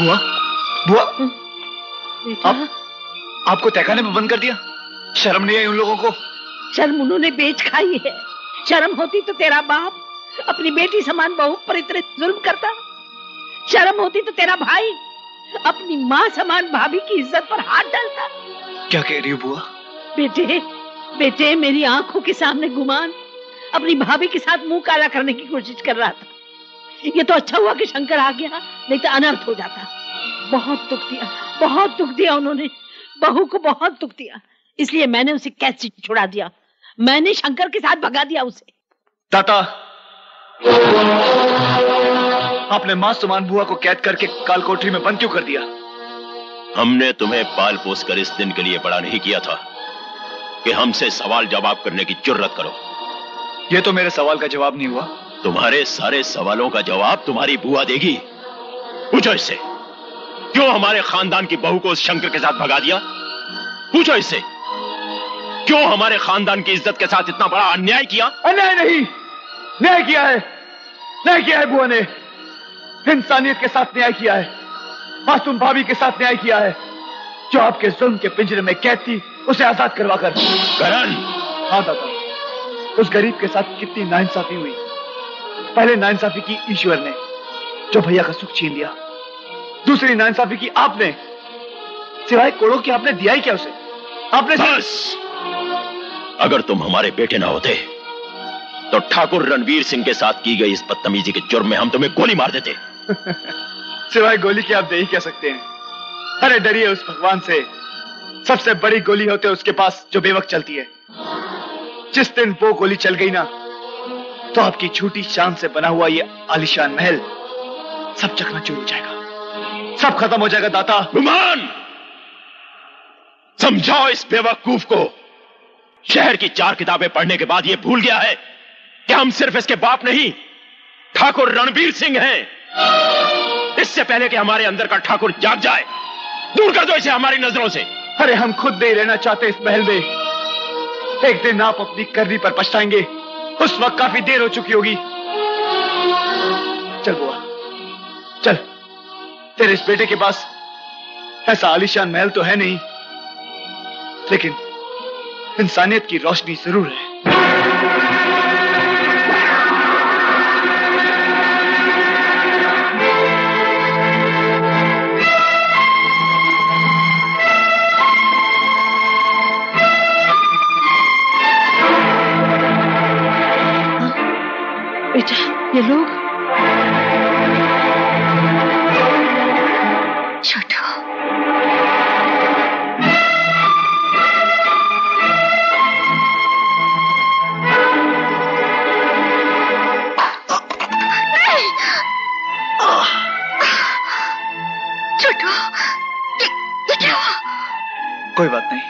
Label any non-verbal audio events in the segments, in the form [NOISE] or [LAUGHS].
बुआ बुआ बेटा आप आपको तहखाने में बंद कर दिया? शर्म नहीं आई उन लोगों को? शर्म उन्होंने बेच खाई है। शर्म होती तो तेरा बाप अपनी बेटी समान बहू पर इतने जुल्म करता। शर्म होती तो तेरा भाई अपनी माँ समान भाभी की इज़्ज़त पर हाथ डालता। क्या कह रही हो बुआ? बेटे बेटे मेरी आँखों के सामने गुमान अपनी भाभी के साथ मुँह काला करने की कोशिश कर रहा था। ये तो अच्छा हुआ कि शंकर आ गया नहीं तो अनर्थ हो जाता। बहुत दुख दिया बहुत दुख दिया उन्होंने। बहू को बहुत दुख दिया। इसलिए मैंने उसे कैसे छुड़ा दिया। मैंने शंकर के साथ भगा दिया उसे। ताता आपने माँ समान बुआ को कैद करके काल कोठरी में बंद क्यों कर दिया? हमने तुम्हें पाल पोस कर इस दिन के लिए बड़ा नहीं किया था कि हमसे सवाल जवाब करने की जुर्रत करो। ये तो मेरे सवाल का जवाब नहीं हुआ। तुम्हारे सारे सवालों का जवाब तुम्हारी बुआ देगी। पूछो इससे क्यों हमारे खानदान की बहू को उस शंकर के साथ भगा दिया? पूछो इससे क्यों हमारे खानदान की इज़्ज़त के साथ इतना बड़ा अन्याय किया? अन्याय नहीं। न्याय किया है। न्याय किया है बुआ ने। इंसानियत के साथ न्याय किया है। मासूम भाभी के साथ न्याय किया है। जो आपके जुल्म के पिंजरे में कैद थी उसे आज़ाद करवाकर करण! हाँ दादा। उस गरीब के साथ कितनी नाइंसाफी हुई। पहले नाइंसाफी की ईश्वर ने जो भैया का सुख छीन लिया। दूसरी नाइंसाफी की आपने सिवाय कोड़ों की आपने दिया ही क्या उसे? आपने बस। अगर तुम हमारे बेटे ना होते तो ठाकुर रणवीर सिंह के साथ की गई इस बदतमीजी के जुर्म में हम तुम्हें गोली मार देते। [LAUGHS] सिवाय गोली की आप दे ही कह सकते हैं? अरे डरिए उस भगवान से। सबसे बड़ी गोली होते उसके पास जो बेवक चलती है। जिस दिन वो गोली चल गई ना तो आपकी छोटी शान से बना हुआ ये आलिशान महल सब चकनाचूर हो जाएगा। सब खत्म हो जाएगा दाता। रुमान समझाओ इस बेवकूफ़ को। शहर की चार किताबें पढ़ने के बाद ये भूल गया है कि हम सिर्फ़ इसके बाप नहीं ठाकुर रणबीर सिंह हैं। इससे पहले कि हमारे अंदर का ठाकुर जाग जाए दूर कर दो इसे हमारी नज़रों से। अरे हम खुद नहीं रहना चाहते इस महल में। एक दिन आप अपनी करनी पर पछताएँगे। उस वक्त काफ़ी देर हो चुकी होगी। चल बुआ, चल। तेरे इस बेटे के पास ऐसा आलिशान महल तो है नहीं, लेकिन इंसानियत की रोशनी ज़रूर है। ये लोग। छोटू। नहीं! छोटू ये, ये क्या हुआ? कोई बात नहीं।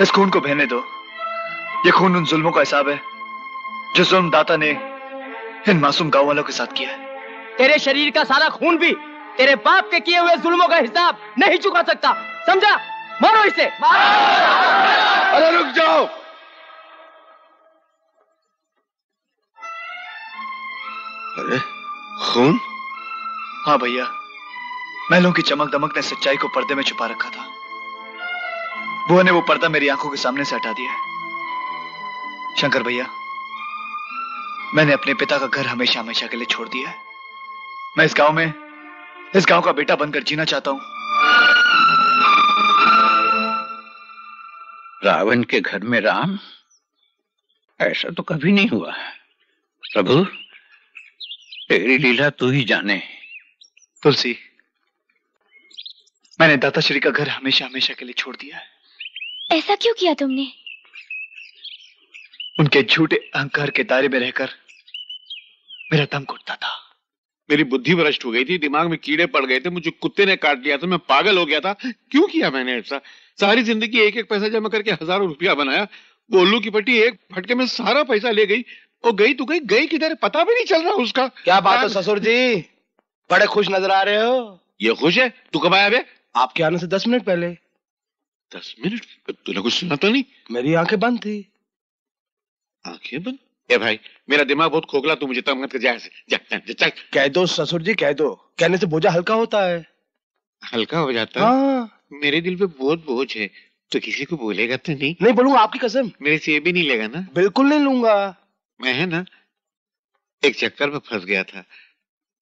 इस खून को बहने दो। ये खून उन जुल्मों का हिसाब है जो जुल्म दाता ने इन मासूम गाँव वालों के साथ किया है। तेरे शरीर का सारा खून भी तेरे बाप के किए हुए जुल्मों का हिसाब नहीं चुका सकता। समझा? मारो इसे। अरे रुक जाओ। अरे खून? हाँ भैया महलों की चमक दमक ने सच्चाई को पर्दे में छुपा रखा था। बुआ ने वो पर्दा मेरी आँखों के सामने से हटा दिया शंकर भैया मैंने अपने पिता का घर हमेशा हमेशा के लिए छोड़ दिया है। मैं इस गाँव में इस गाँव का बेटा बनकर जीना चाहता हूँ। रावण के घर में राम? ऐसा तो कभी नहीं हुआ प्रभु तेरी लीला तू ही जाने। तुलसी मैंने दाताश्री का घर हमेशा हमेशा के लिए छोड़ दिया है। ऐसा क्यों किया तुमने? उनके झूठे अहंकार के दायरे में रहकर मेरा दम घुटता था। मेरी बुद्धि भ्रष्ट हो गई थी दिमाग में कीड़े पड़ गए थे मुझे कुत्ते ने काट लिया था मैं पागल हो गया था। क्यों किया मैंने ऐसा? सारी ज़िंदगी एक एक पैसा जमा करके हज़ारों रुपया बनाया। गोलू की पट्टी एक फटके में सारा पैसा ले गई। और गई तो गई गई किधर? पता भी नहीं चल रहा उसका। क्या बात है ससुर जी बड़े खुश नज़र आ रहे हो। ये खुश है? तू कब आया बे? आपके आने से दस मिनट पहले। दस मिनट? तूने कुछ सुना तो नहीं? मेरी आँखें बंद थी। आँखें बंद? ए भाई मेरा दिमाग बहुत खोखला तू मुझे तंग मत कर जा। जा, जा, कह दो ससुर जी कह दो। कहने से बोझा हल्का होता है। हल्का हो जाता है? हाँ। मेरे दिल पे बहुत बोझ है तो किसी को बोलेगा तो नहीं? नहीं बोलूँगा आपकी कसम। मेरे से ये भी नहीं लेगा ना? बिल्कुल नहीं लूँगा। मैं है ना? एक चक्कर में फंस गया था।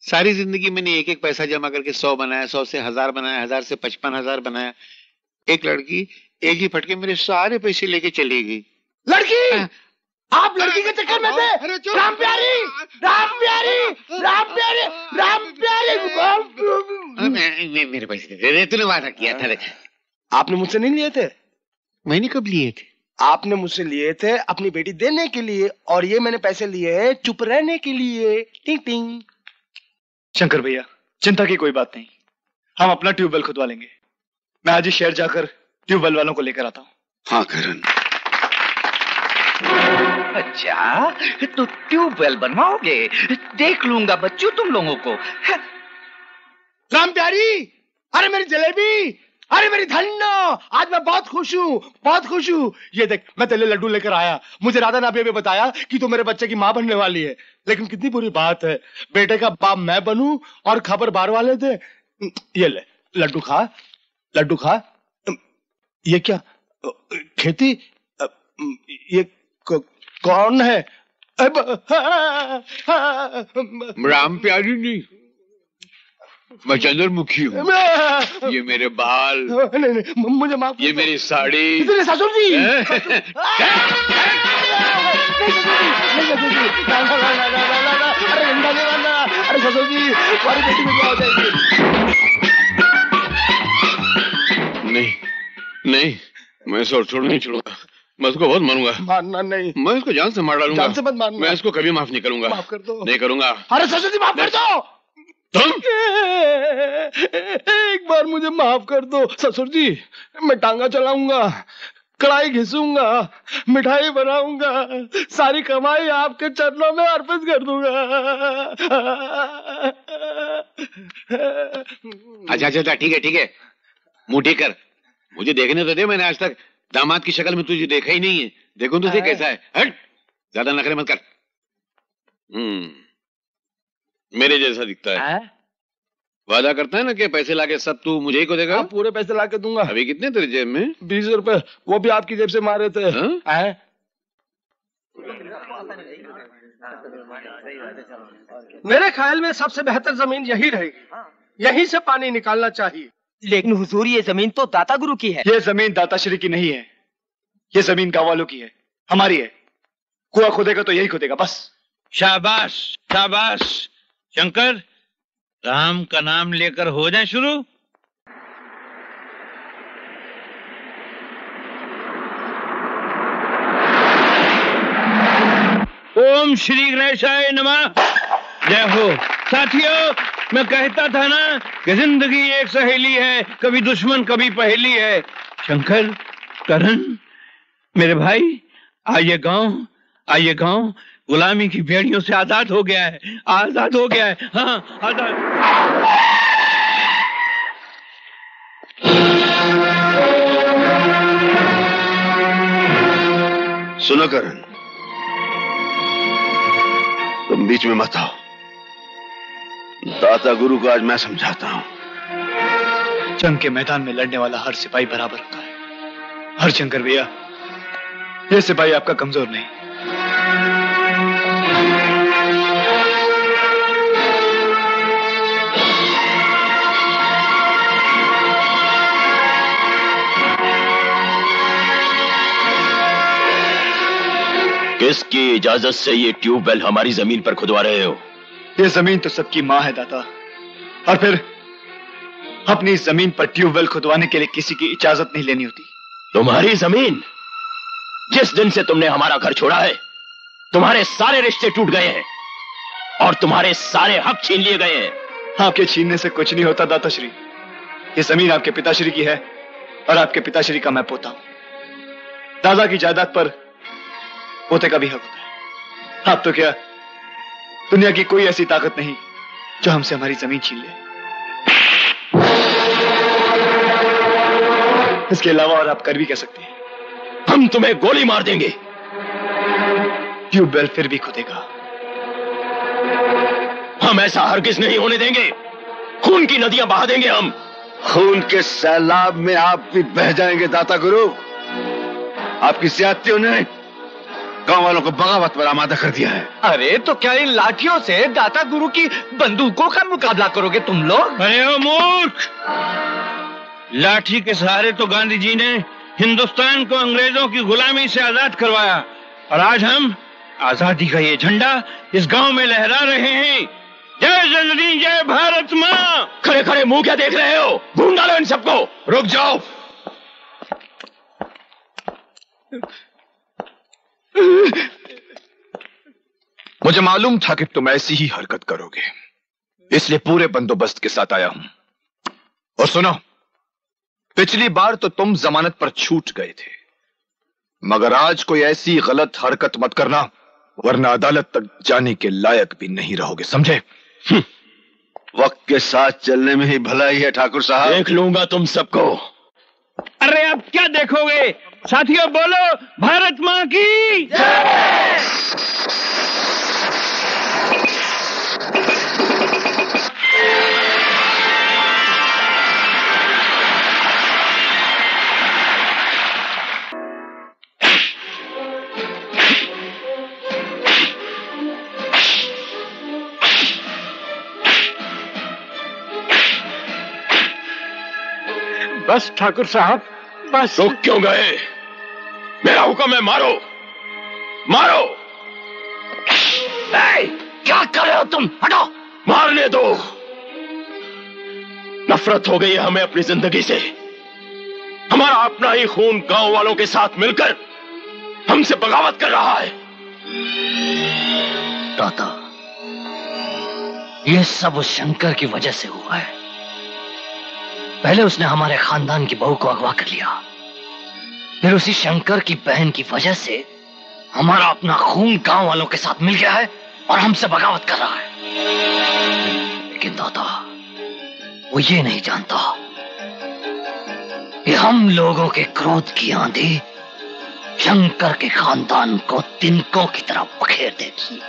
सारी ज़िंदगी मैंने एक एक पैसा जमा करके सौ बनाया सौ से हज़ार बनाया हज़ार से पचपन हज़ार बनाया। एक लड़की एक ही फटके मेरे सारे पैसे लेके चली गई। लड़की! हाँ। आप लड़की के चक्कर में थे। राम प्यारी राम प्यारी राम प्यारी राम प्यारी मेरे पैसे दे दे तूने वादा किया था आपने मुझसे नहीं लिए थे? मैंने कब लिए थे? आपने मुझसे लिए थे अपनी बेटी देने के लिए और ये मैंने पैसे लिए हैं चुप रहने के लिए। टिंग टिंग। शंकर भैया चिंता की कोई बात नहीं। हम अपना ट्यूबवेल खुदवा लेंगे। मैं आज ही शहर जाकर ट्यूबवेल वालों को लेकर आता हूँ। हाँ करण। अच्छा तो ट्यूबवेल बनवाओगे? देख लूँगा बच्चों तुम लोगों को। राम प्यारी, अरे मेरी जलेबी, अरे मेरी धन्नो, आज मैं बहुत खुश हूँ, बहुत खुश हूँ। ये देख, मैं तेरे लड्डू लेकर आया। मुझे राधा ने अभी बताया कि तू तो मेरे बच्चे की माँ बनने वाली है। लेकिन कितनी बुरी बात है, बेटे का बाप मैं बनू और खबर बार वाले दे। ये ले, लड्डू खा लड्डू खा। ये क्या, खेती? ये कौन है अब राम प्यारी नहीं मैं चंद्रमुखी हूँ ये मेरे बाल नहीं नहीं मुझे माफ़ ये मेरी साड़ी ससुर जी अरे नहीं ससुर जी हमारी बेटी में क्या हो जाएगी नहीं नहीं मैं छोड़ नहीं छोड़ूँगा मैं उसको बहुत मारूँगा। मारना नहीं। मैं इसको जान से मार डालूँगा। जान से मत मारना। मैं इसको कभी माफ़ नहीं करूँगा। माफ़ कर दो। नहीं करूँगा। अरे ससुर जी माफ़ कर दो। तुम? एक बार मुझे माफ़ कर दो। ससुर जी मैं टांगा चलाऊँगा कढ़ाई घिसूँगा मिठाई बनाऊँगा सारी कमाई आपके चरणों में अर्पित कर दूँगा। अच्छा अच्छा अच्छा ठीक है ठीक है। मुँह ठीक कर। मुझे देखने तो दे मैंने आज तक। दामाद की शक्ल में तुझे देखा ही नहीं है। देखो तुझे कैसा है। हट। ज़्यादा नखरे मत कर। हम्म। मेरे जैसा दिखता है। वादा करता है ना कि पैसे लाके सब तू मुझे ही को देगा? हाँ, पूरे पैसे ला के दूँगा। अभी कितने तेरे जेब में? बीस रुपए। वो भी आपकी जेब से मारे थे। हाँ? मेरे ख्याल में सबसे बेहतर ज़मीन यही रहेगी। यहीं से पानी निकालना चाहिए। लेकिन हुजूर ये ज़मीन तो दाता गुरु की है। ये ज़मीन दाता श्री की नहीं है। ये ज़मीन गाँव वालों की है। हमारी है। कुआ खोदेगा तो यही खोदेगा बस। शाबाश शाबाश। शंकर राम का नाम लेकर हो जाए शुरू। ओम श्री गणेशाय नमः। जय हो। साथियों मैं कहता था ना कि ज़िंदगी एक सहेली है, कभी दुश्मन, कभी पहेली है। शंकर, करण, मेरे भाई, आइए गाँव आइए गाँव। गुलामी की बेड़ियों से आज़ाद हो गया है। आज़ाद हो गया है। हाँ आज़ाद। सुनो करण, तुम बीच में मत आओ। दाता गुरु को आज मैं समझाता हूँ। जंग के मैदान में लड़ने वाला हर सिपाही बराबर होता है। हर शंकर भैया ये सिपाही आपका कमज़ोर नहीं। किसकी इजाज़त से ये ट्यूबवेल हमारी ज़मीन पर खुदवा रहे हो? ये ज़मीन तो सबकी माँ है दाता और फिर अपनी ज़मीन पर ट्यूबवेल खुदवाने के लिए किसी की इजाज़त नहीं लेनी होती। तुम्हारी ज़मीन जिस दिन से तुमने हमारा घर छोड़ा है तुम्हारे सारे रिश्ते टूट गए हैं और तुम्हारे सारे हक छीन लिए गए हैं। आपके छीनने से कुछ नहीं होता दाताश्री ये ज़मीन आपके पिताश्री की है और आपके पिताश्री का मैं पोता हूँ। दादा की जायदाद पर पोते का भी हक होता है। आप तो क्या दुनिया की कोई ऐसी ताकत नहीं जो हमसे हमारी ज़मीन छीन ले। इसके अलावा और आप कर भी कह सकते हैं? हम तुम्हें गोली मार देंगे। ट्यूबवेल फिर भी खुदेगा। हम ऐसा हरगिज नहीं होने देंगे। खून की नदियाँ बहा देंगे हम। खून के सैलाब में आप भी बह जाएँगे, दाता गुरु। आपकी सियातियों ने गाँव वालों को बगावत पर आमादा कर दिया है। अरे तो क्या इन लाठियों से दाता गुरु की बंदूकों का मुकाबला करोगे तुम लोग? अरे ओ मूर्ख! लाठी के सहारे तो गांधी जी ने हिंदुस्तान को अंग्रेज़ों की गुलामी से आज़ाद करवाया। और आज हम आज़ादी का ये झंडा इस गाँव में लहरा रहे हैं। जय जननी जय भारत माँ! खड़े खड़े मुँह क्या देख रहे हो? ढूंढ डालो इन सबको। रुक जाओ। मुझे मालूम था कि तुम ऐसी ही हरकत करोगे। इसलिए पूरे बंदोबस्त के साथ आया हूँ। और सुनो पिछली बार तो तुम जमानत पर छूट गए थे। मगर आज कोई ऐसी गलत हरकत मत करना वरना अदालत तक जाने के लायक भी नहीं रहोगे समझे? वक्त के साथ चलने में ही भलाई है ठाकुर साहब। देख लूँगा तुम सबको। अरे अब क्या देखोगे? साथियों बोलो भारत माँ की बस ठाकुर साहब बस। रुक क्यों गए? मेरा हुक्म है मारो। मारो। ए, क्या कर रहे हो तुम? हटो। मारने दो। नफरत हो गई है हमें अपनी ज़िंदगी से। हमारा अपना ही खून गाँव वालों के साथ मिलकर हमसे बगावत कर रहा है। दादा ये सब उस शंकर की वजह से हुआ है। पहले उसने हमारे खानदान की बहू को अगवा कर लिया। फिर उसी शंकर की बहन की वजह से हमारा अपना खून गाँव वालों के साथ मिल गया है और हमसे बगावत कर रहा है। लेकिन दादा, वो ये नहीं जानता कि हम लोगों के क्रोध की आंधी शंकर के खानदान को तिनकों की तरह पखेर देगी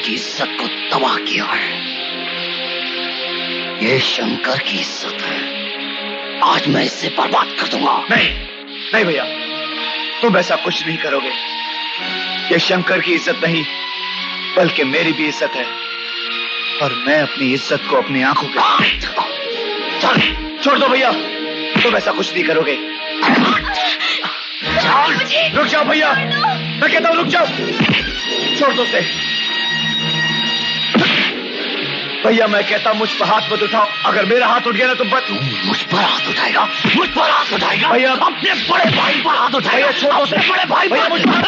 की इज़्ज़त को तबाह किया है ये शंकर की इज़्ज़त है। आज मैं इसे बर्बाद कर दूँगा। नहीं नहीं भैया तुम ऐसा कुछ नहीं करोगे। ये शंकर की इज़्ज़त नहीं बल्कि मेरी भी इज़्ज़त है। और मैं अपनी इज़्ज़त को अपनी आँखों के चल छोड़ दो भैया तुम ऐसा कुछ नहीं करोगे। रुक जाओ भैया मैं कहता हूँ रुक जाओ। छोड़ दो उसे। भैया मैं कहता मुझ पर हाथ मत उठाओ। अगर मेरा हाथ उठ गया ना तो बच मुझ पर हाथ उठाएगा। मुझ पर हाथ उठाएगा। भैया। अपने बड़े भाई पर हाथ उठाएगा। अपने बड़े भाई भैया, पर मुझ पर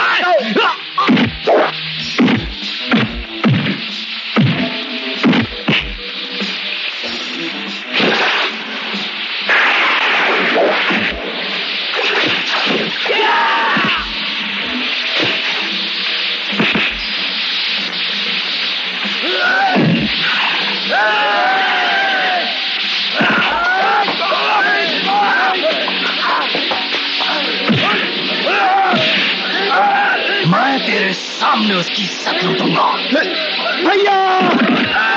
सामने उसकी शक्ल दूँगा भैया नहीं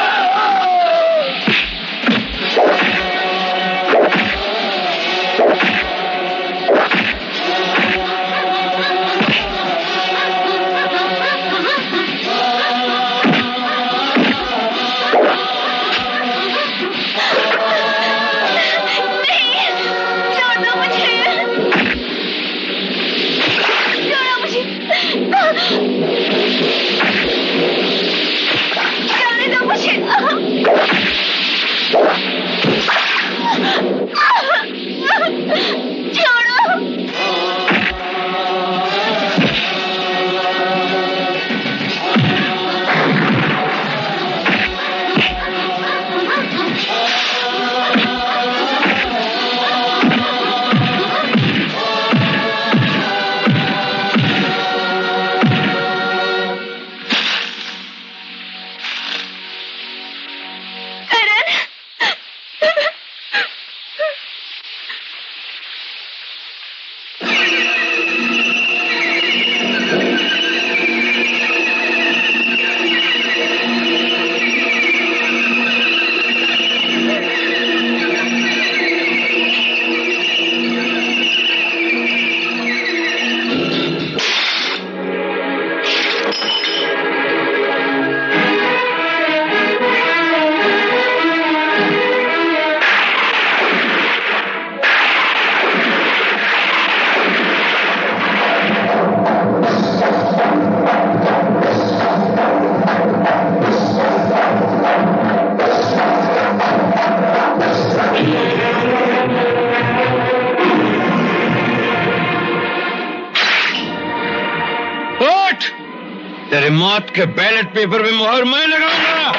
मौत के बैलेट पेपर में मोहर मैं लगाऊँगा।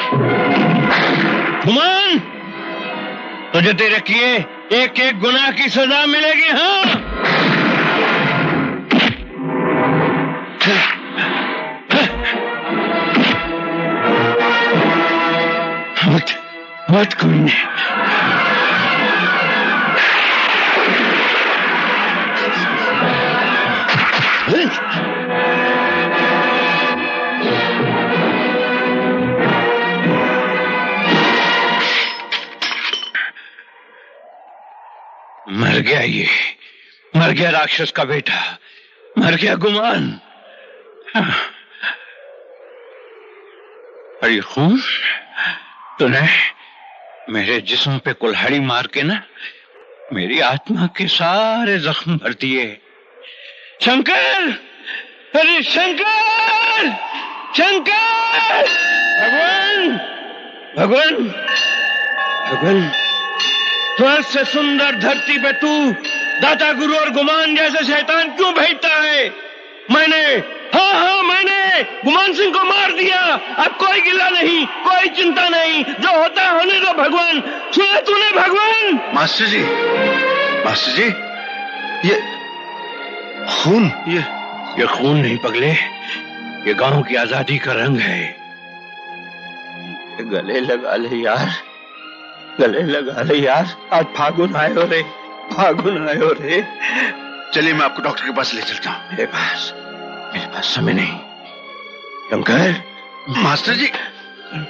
हुमान तुझे तेरे किए एक एक गुनाह की सजा मिलेगी हाँ? मत मत कोई नहीं। ये मर गया राक्षस का बेटा, मर गया गुमान। अरे खून, तूने मेरे जिस्म पे कुल्हाड़ी मार के ना मेरी आत्मा के सारे जख्म भर दिए। शंकर! अरे शंकर! शंकर! भगवान! भगवान! भगवान! स्वर्ग से सुंदर धरती पे तू दाता गुरु और गुमान जैसे शैतान क्यों भेजता है? मैंने हाँ हाँ मैंने गुमान सिंह को मार दिया। अब कोई गिला नहीं कोई चिंता नहीं। जो होता है होने दो भगवान। सुना तूने भगवान? मास्टर जी मास्टर जी ये खून ये ये खून नहीं पगले। ये गाँव की आज़ादी का रंग है। गले लगा ले यार। गले लगा ले यार। आज फागुन आयो रे। फागुन आयो रे। चलिए मैं आपको डॉक्टर के पास ले चलता हूँ। मेरे पास मेरे पास समय नहीं। शंकर? मास्टर जी।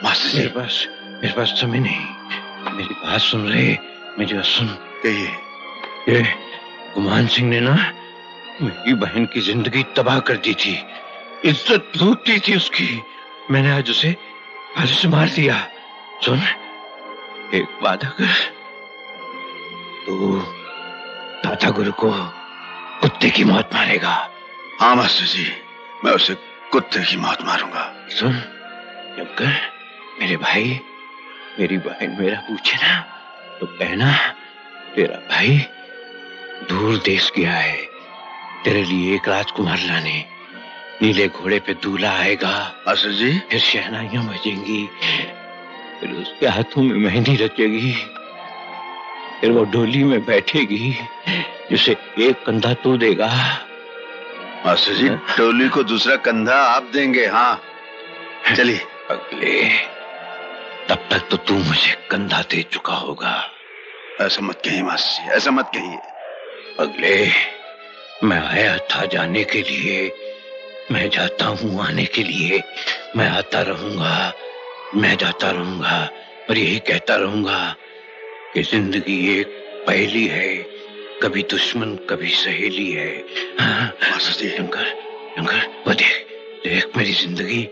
मास्टर जी। मेरे पास मेरे पास समय नहीं। मेरी बात सुन रहे मेरी बात सुन। कहिए। ये गुमान सिंह ने ना मेरी बहन की ज़िंदगी तबाह कर दी थी। इज़्ज़त लूट दी थी उसकी। मैंने आज उसे फांसी से मार दिया। सुन। एक वादा कर तू दादा गुरु को कुत्ते की मौत मारेगा। हाँ मास्टर जी मैं उसे कुत्ते की मौत मारूँगा। सुन शंकर मेरे भाई मेरी बहन मेरा पूछे ना तो कहना तेरा भाई दूर देश गया है। तेरे लिए एक राजकुमार लाने नीले घोड़े पे दूल्हा आएगा। मास्टर जी? फिर शहनाइयाँ बजेंगी। फिर उसके हाथों में मेहंदी रचेगी फिर वो डोली में बैठेगी जिसे एक कंधा तू देगा। मास्टर जी डोली को दूसरा कंधा आप देंगे हाँ। चलिए। अगले तब तक तो तू मुझे कंधा दे चुका होगा। ऐसा मत कहिए मास्टर जी ऐसा मत कहिए। अगले मैं आया था जाने के लिए मैं जाता हूँ आने के लिए मैं आता रहूँगा। मैं जाता रहूँगा और यही कहता रहूँगा कि ज़िंदगी एक पहली है कभी दुश्मन कभी सहेली है। हाँ, शंकर शंकर वो देख देख मेरी ज़िंदगी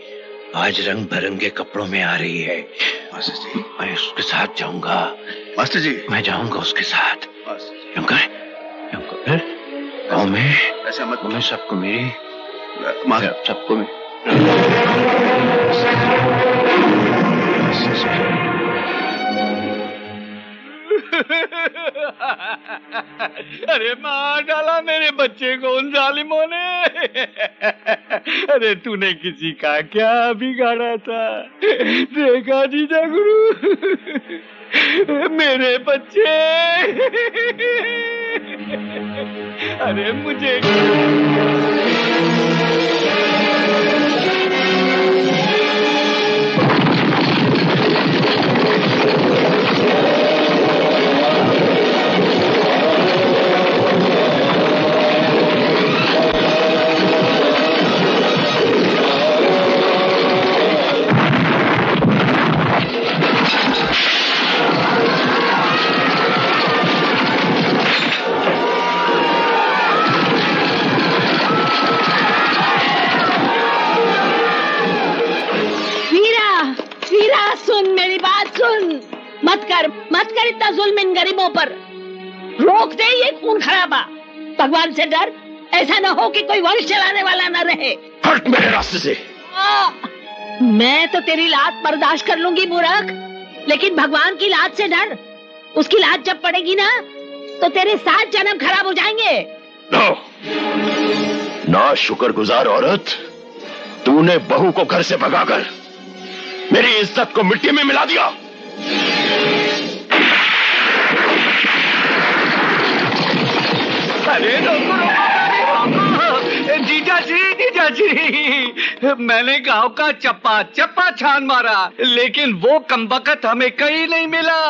आज रंग बिरंगे कपड़ों में आ रही है। मास्टर जी। मैं उसके साथ जाऊँगा। मास्टर जी। मैं जाऊँगा उसके साथ। शंकर शंकर गाँव में ऐसा मत गाँव सबको मेरी सबको मैं [LAUGHS] अरे मार डाला मेरे बच्चे को उन जालिमों ने। [LAUGHS] अरे तूने किसी का क्या बिगाड़ा था? देखा जीजा गुरु। [LAUGHS] मेरे बच्चे। अरे मुझे मत कर मत कर इतना जुल्म इन गरीबों पर। रोक दे ये खून खराबा। भगवान से डर ऐसा ना हो कि कोई वंश चलाने वाला न रहे। हट मेरे रास्ते से। आ, मैं तो तेरी लात बर्दाश्त कर लूँगी मूर्ख। लेकिन भगवान की लात से डर उसकी लात जब पड़ेगी ना तो तेरे सात जन्म खराब हो जाएँगे। नो ना शुक्रगुजार औरत तूने बहू को घर से भगाकर मेरी इज़्ज़त को मिट्टी में मिला दिया। जीजा जी जीजा जी मैंने गाँव का चप्पा चप्पा छान मारा लेकिन वो कमबकत हमें कहीं नहीं मिला।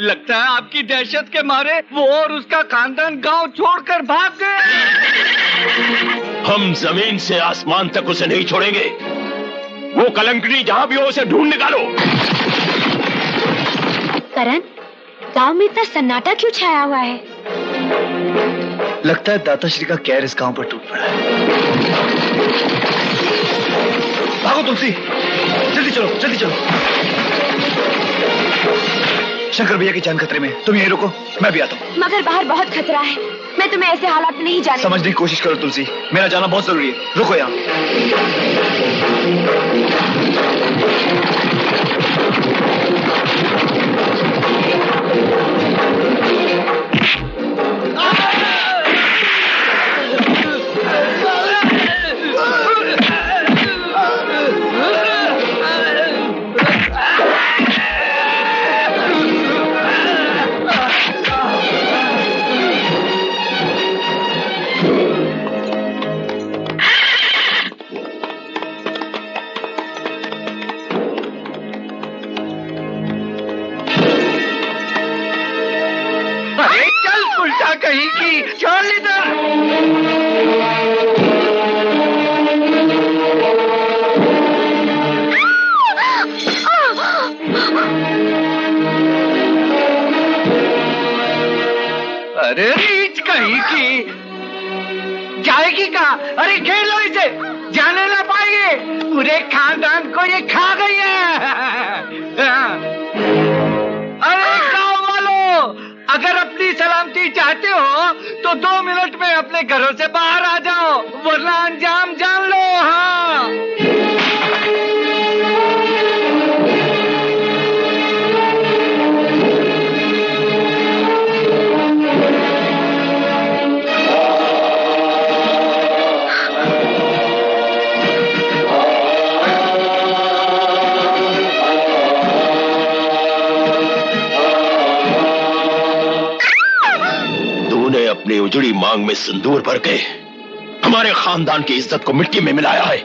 लगता है आपकी दहशत के मारे वो और उसका खानदान गाँव छोड़कर भाग गए। हम ज़मीन से आसमान तक उसे नहीं छोड़ेंगे। वो कलंकनी जहाँ भी हो उसे ढूंढ निकालो। करण गाँव में इतना सन्नाटा क्यों छाया हुआ है? लगता है दाताश्री का कैर इस गाँव पर टूट पड़ा है। भागो तुलसी। जल्दी चलो जल्दी चलो। शंकर भैया की जान खतरे में। तुम यही रुको मैं भी आता हूँ। मगर बाहर बहुत खतरा है। मैं तुम्हें ऐसे हालात में नहीं जाने समझने की कोशिश करो तुलसी। मेरा जाना बहुत ज़रूरी है। रुको यहाँ। सिंदूर भर के हमारे खानदान की इज़्ज़त को मिट्टी में मिलाया है।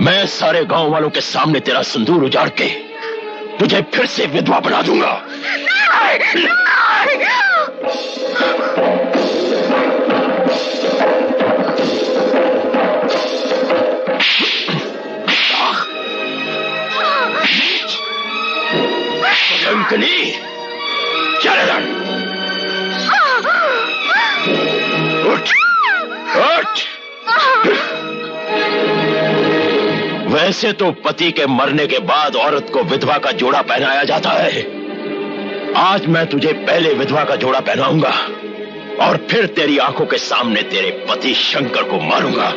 मैं सारे गाँव वालों के सामने तेरा सिंदूर उजाड़ के तुझे फिर से विधवा बना दूँगा। चल वैसे तो पति के मरने के बाद औरत को विधवा का जोड़ा पहनाया जाता है। आज मैं तुझे पहले विधवा का जोड़ा पहनाऊँगा और फिर तेरी आँखों के सामने तेरे पति शंकर को मारूँगा।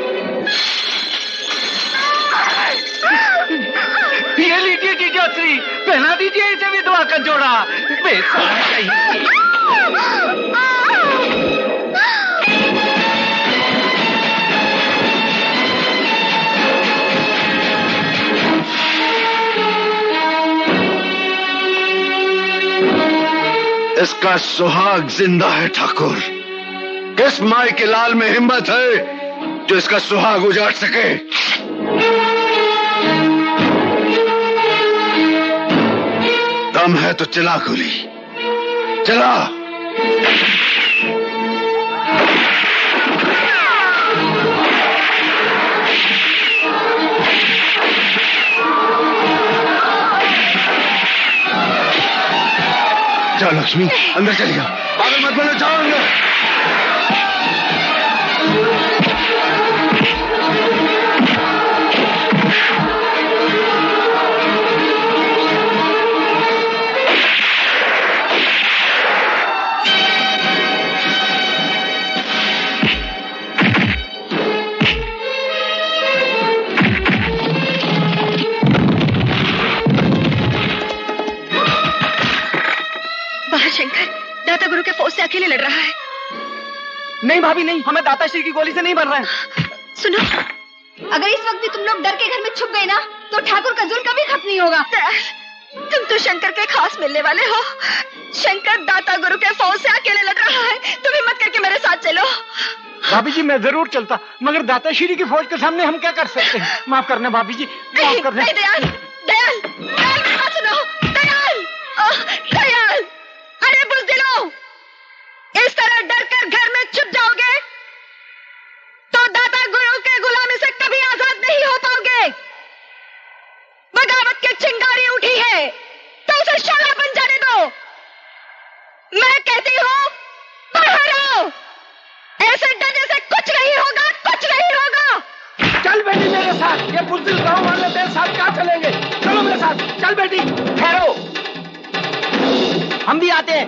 ये लीजिए श्री, पहना दीजिए इसे विधवा का जोड़ा। बेसहारा इसका सुहाग ज़िंदा है, ठाकुर। किस माई के लाल में हिम्मत है जो इसका सुहाग उजाड़ सके? दम है तो चला, गोली। चला। जाओ लक्ष्मी अंदर चली जाओ। पागल मत बनो जाओ। नहीं भाभी नहीं। हमें दाताश्री की गोली से नहीं मर रहे हैं। सुनो अगर इस वक्त भी तुम लोग डर के घर में छुप गए ना तो ठाकुर का जुल्म कभी खत्म नहीं होगा। तुम तो शंकर के खास मिलने वाले हो। शंकर दाता गुरु के फौज से अकेले लग रहा है। तुम हिम्मत करके मेरे साथ चलो। भाभी जी मैं ज़रूर चलता मगर दाताश्री की फौज के सामने हम क्या कर सकते हैं? माफ़ करना भाभी जी माफ़ करना। दयाल दयाल दयाल सुनो दयाल। आह, दयाल। इस तरह डर कर घर में छुप जाओगे तो दाता गुरु के गुलामी से कभी आज़ाद नहीं हो पाओगे। बगावत की चिंगारी उठी है तो उसे शाला बन जाने दो। मैं कहती हूँ, बाहर आओ। ऐसे डरने से कुछ नहीं होगा, कुछ नहीं होगा। चल बेटी मेरे साथ, ये बुजदिल गाँव वाले तेरे साथ क्या चलेंगे? चलो मेरे साथ, चल बेटी, ठहरो। हम भी आते हैं।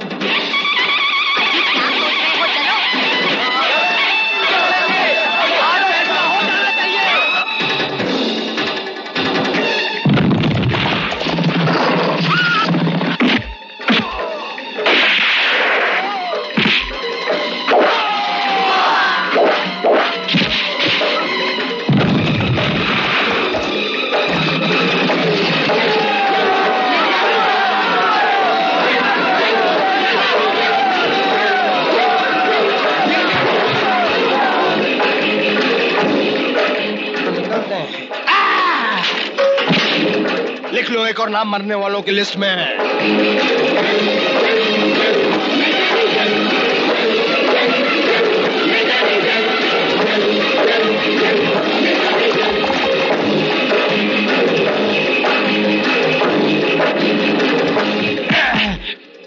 नाम मरने वालों की लिस्ट में है।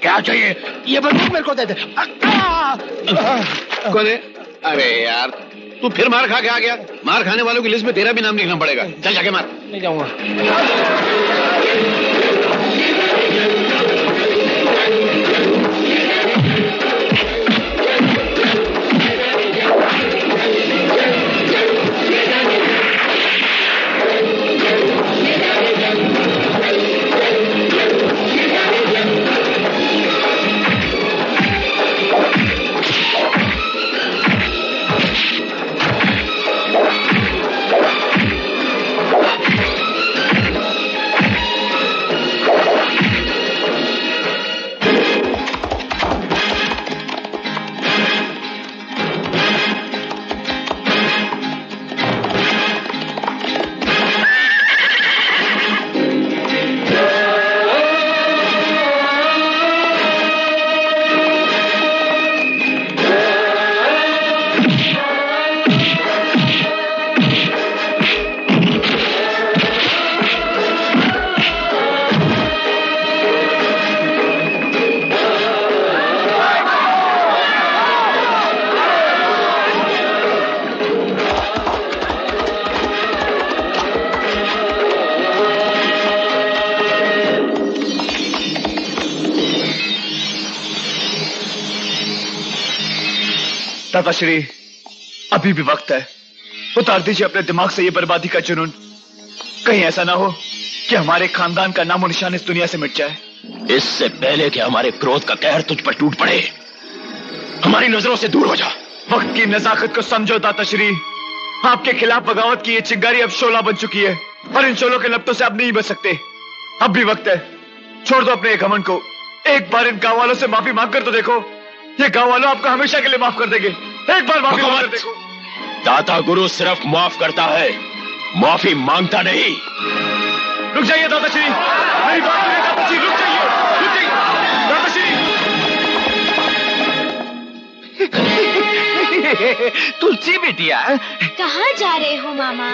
क्या चाहिए? ये बंदूक मेरे को दे दे। कौन है अरे यार तू फिर मार खा के आ गया। मार खाने वालों की लिस्ट में तेरा भी नाम लिखना पड़ेगा। चल जाके मार। नहीं जाऊँगा। दादाश्री अभी भी वक्त है। उतार दीजिए अपने दिमाग से ये बर्बादी का जुनून। कहीं ऐसा ना हो कि हमारे खानदान का नामो निशान इस दुनिया से मिट जाए। इससे पहले कि हमारे क्रोध का कहर तुझ पर टूट पड़े हमारी नज़रों से दूर हो जा। वक्त की नजाकत को समझो दाताश्री आपके खिलाफ बगावत की ये चिंगारी अब शोला बन चुकी है और इन शोलों के लपटों से आप नहीं बच सकते। अब भी वक्त है। छोड़ दो अपने घमंड को। एक बार इन गाँव वालों से माफ़ी मांग कर तो देखो ये गाँव वालों आपको हमेशा के लिए माफ़ कर देंगे। एक बार माफ़ी मांग देखो। दाता गुरु सिर्फ़ माफ़ करता है माफ़ी माँगता नहीं। रुक जाइए दादाश्री। मेरी बात सुनिए दादाश्री रुक जाइए रुक जाइए। दादाश्री। तुलसी बेटिया। कहाँ जा रहे हो मामा?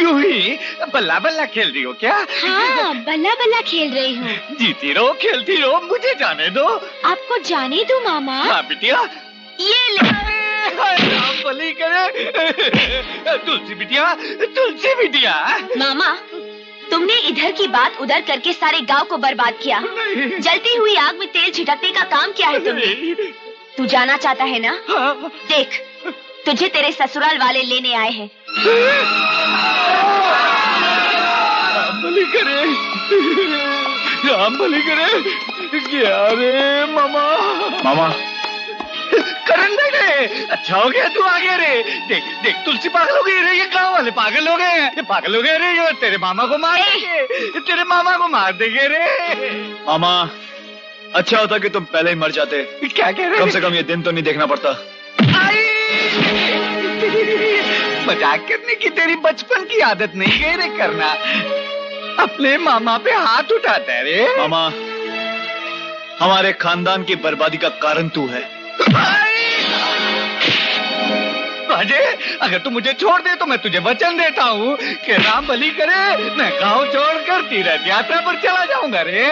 यूँ ही बल्ला बल्ला खेल रही हो क्या? हाँ बल्ला बल्ला खेल रही हूँ। जीती रहो खेलती रहो मुझे जाने दो। आपको जाने दो मामा? हाँ बिटिया। ये ले। बली करे। तुलसी बिटिया तुलसी बिटिया। मामा तुमने इधर की बात उधर करके सारे गाँव को बर्बाद किया। जलती हुई आग में तेल छिटकने का काम किया है तुमने। तू जाना चाहता है ना? हाँ, देख तुझे तेरे ससुराल वाले लेने आए हैं। राम बली करे। राम बली करे। क्या रे मामा? मामा करण बेटे अच्छा हो गया तू आ गया रे। देख देख तुलसी पागल हो गई रे ये गाँव वाले पागल हो गए ये पागल हो गए रे ये तेरे मामा को मार देंगे। तेरे मामा को मार देंगे रे। मामा अच्छा होता कि तुम पहले ही मर जाते। क्या कह रहे कम से कम ये दिन तो नहीं देखना पड़ता। आई! मज़ाक करने की तेरी बचपन की आदत नहीं गई रे करना। अपने मामा पे हाथ उठाता है रे। मामा हमारे खानदान की बर्बादी का कारण तू है। अजय अगर तू मुझे छोड़ दे तो मैं तुझे वचन देता हूँ कि राम बली करे मैं गाँव छोड़कर तीर्थ यात्रा पर चला जाऊँगा रे।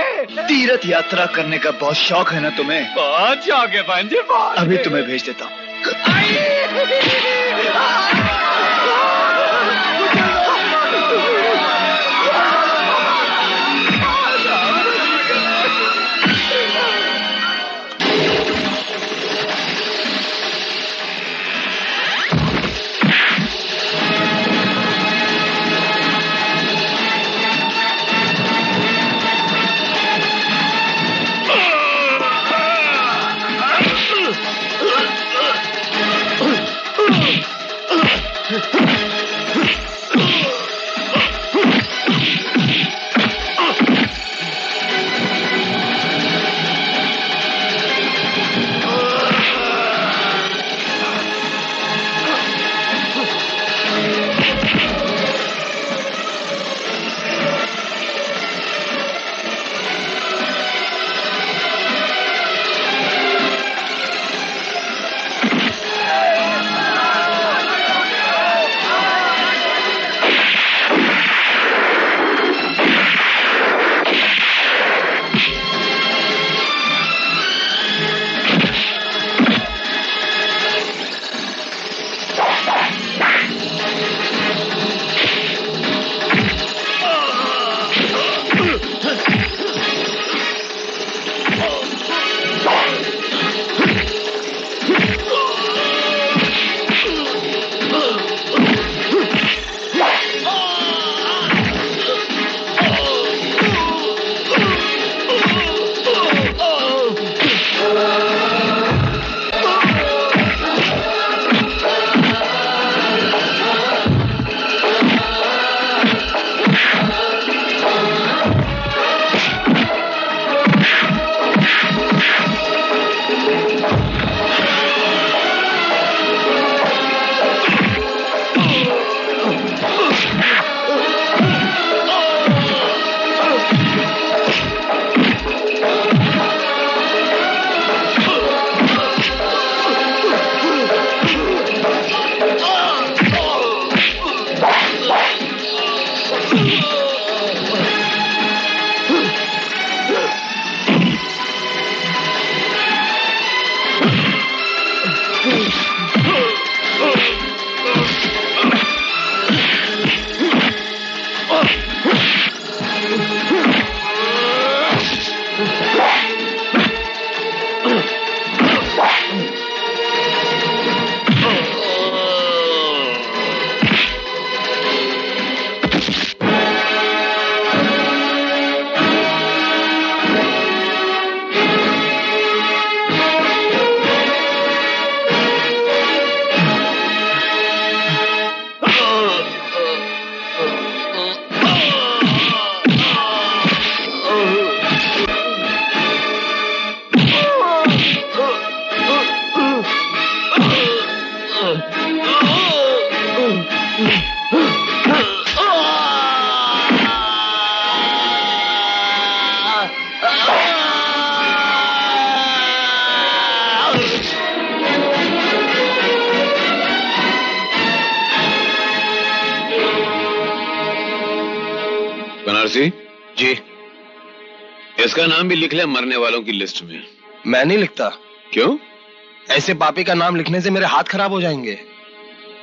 तीर्थ यात्रा करने का बहुत शौक है ना तुम्हें? बहुत शौक है भांजे बहुत। अभी तुम्हें भेज देता हूँ। मुंशी जी। इसका नाम भी लिख ले मरने वालों की लिस्ट में। मैं नहीं लिखता। क्यों? ऐसे पापी का नाम लिखने से मेरे हाथ खराब हो जाएँगे।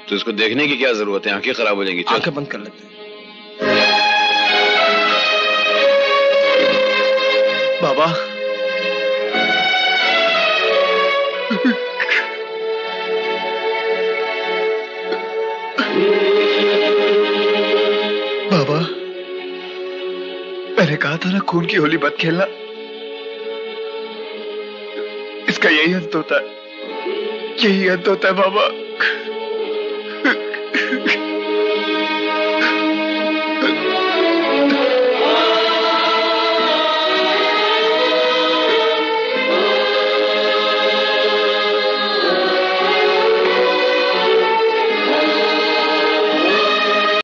तो इसको देखने की क्या ज़रूरत है? आँखें खराब हो जाएँगी। आँखें बंद कर लेते हैं। बाबा मैंने कहा था ना, खून की होली मत खेलना। इसका यही अंत होता है। यही अंत होता है, बाबा।